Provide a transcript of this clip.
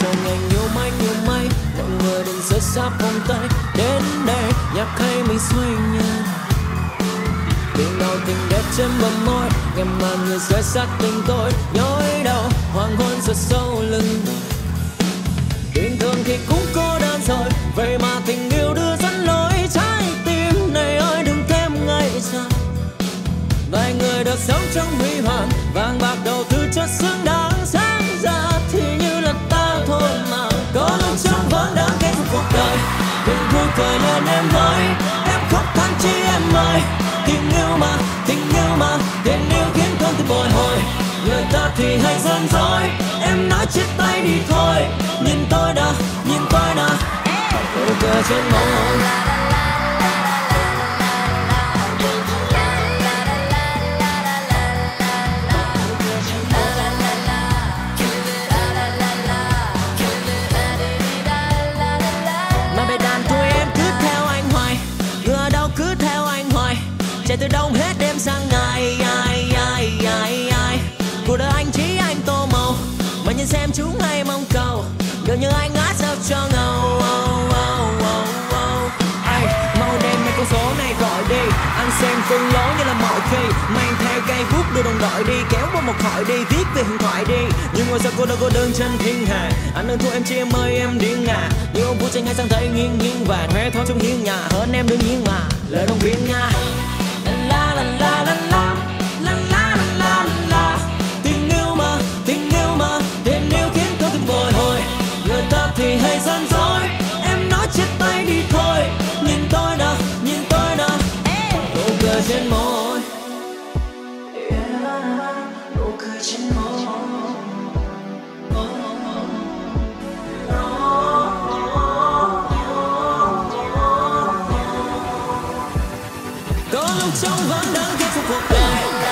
trời ngày nhiều mây nhiều mây. Mọi người đừng rớt xa vòng tay. Đến đây, nhạc hay mình xoay nhân tình đầu tình đẹp trên bờ môi. Ngày mà người rơi sát tình tôi. Nhói đau, hoàng hôn rất sâu lưng. Bình thường thì cũng cô đơn rồi. Vậy mà tình yêu đưa dẫn lối. Trái tim này ơi, đừng thêm ngày dài vài người được sống trong huy hoàng. Vàng bạc đầu tư cho xứng đáng. Cười lên em ơi. Em khóc than chi em ơi. Tình yêu mà, tình yêu mà, tình yêu khiến con tim bồi hồi. Người ta thì hay gian dối. Em nói chia tay đi thôi. Nhìn tôi đã, nhìn tôi đã. Nụ cười trên môi. Chạy từ đông hết đêm sang ngày ai ai ai ai. Cuộc đời anh chỉ anh tô màu mà nhìn xem chúng hay mong cầu. Gần như anh ngã sao cho ngầu oh, oh, oh, oh. Ai, mau đem mấy con số này gọi đi. Anh xem phương lố như là mọi khi. Mang theo cây bút đưa đồng đội đi kéo qua một hội đi viết về huyền thoại đi. Nhưng ngôi sao cô đơn cô đơn trên thiên hà. Anh đừng thua em chi em ơi em điên à nhưng ông vua tranh ngay sang thấy nghiêng nghiêng và thuê thoáng trong hiên cười trên môi. Nụ cười trên môi. Có lúc trống vắng đang kết thúc cuộc đời